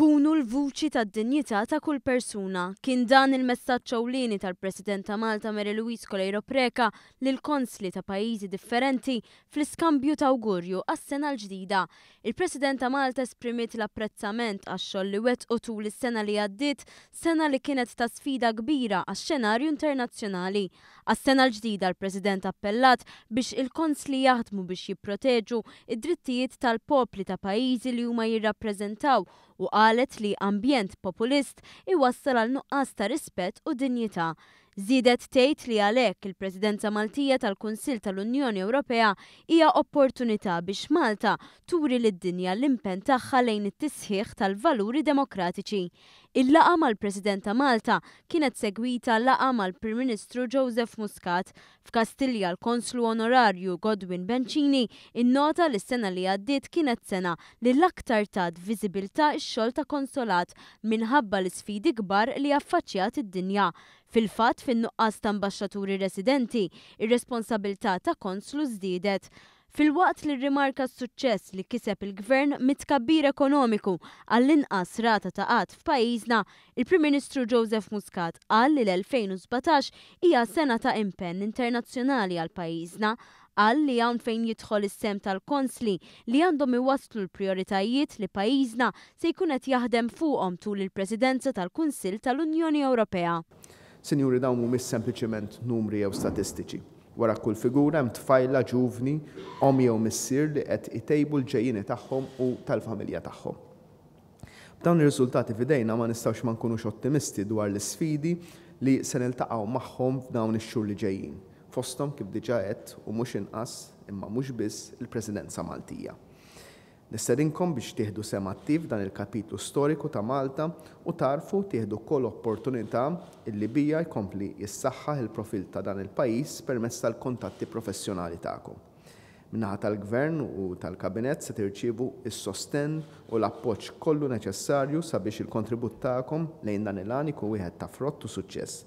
Kunu l-vuċi tad-dinjità ta' kull persuna, kien dan il-messaġġ ewlieni tal-President ta' Malta Mary Louise Coleiro Preca lill-Konsli ta' pajjiżi differenti fl-iskambju ta' awgurju għas-sena l-ġdida. Il-President ta' Malta esprimiet l-apprezzament għax-xogħol li wettqu tul is-sena li għaddiet Sena li kienet ta' sfida kbira għax-xenarju internazzjonali. Għas-sena l-ġdida l-President appellat biex il-konsli jaħdmu biex jipproteġu d-drittijiet tal-popli ta' pajjiżi li huma jirrappreżentaw u qalet li ambjent populist iwassal għal nuqqas ta' rispett u dinjità. Żiedet tgħid li għalhekk il-Presidenza Maltija tal-Kunsill tal-Unjoni Ewropea hija opportunità biex Malta turi lid-dinja l-impenn tagħha lejn it-tisħiħ tal-valuri demokratiċi. Il-laqgħa mal-President ta' Malta kienet segwita laqgħa mal-Prim Ministru Joseph Muscat F'Kastilja l-Konslu Onorarju Godwin Bencini innota li s-sena li għaddiet kienet sena li l-aktar tat viżibilità x-xogħol ta' konsolat minħabba l-isfidi kbar li affaċċjat id-dinja. Fil-fatt, fin-nuqqas ta' ambaxxaturi residenti, ir-responsabilità ta' konslu żdiedet. Filwaqt li rrimarka s-suċċess li kiseb il-Gvern mit-tkabbir ekonomiku għall-inqas rata ta' qgħad f'pajjiżna, il-Prim Ministru Joseph Muscat qal li l-2017 hija sena ta' impenn internazzjonali għal pajjiżna. Qal li hawn fejn jidħol is-sehem tal-Konsli li għandhom iwasslu l-prijoritajiet li pajjiżna se jkun qed jaħdem fuqhom tul il-Presidenza tal-Kunsill tal-Unjoni Ewropea. Sinjuri, dawn mhumiex sempliċement numri jew statistiċi. Wara kull figura hemm tfajla ġuvni, omm jew missier li qed itejbu l-ġejjieni tagħhom u tal-familja tagħhom. B'dawn ir-riżultati f'idejna ma nistgħux ma nkunux ottimisti dwar l-isfidi li se niltaqgħu magħhom f'dawn ix-xhur li ġejjin, fosthom kif diġà għedt u mhux inqas, imma mhux biss, il-Presidenza Maltija. Nistedinkom biex tieħdu sehem attiv f'dan il-kapitlu storiku ta' Malta u tagħrfu tieħdu wkoll opportunità illi bija jkompli jissaħħaħ il-profil ta' dan il-pajjiż permezz tal-kuntatti professjonali tagħkom. Min-naħa tal-Gvern u tal-Kabinett se tirċievu s-sostenn u l-appoġġ kollu neċessarju sabiex il-kontribut tagħkom lejn dan il-għan ikun wieħed ta' frott u suċċess.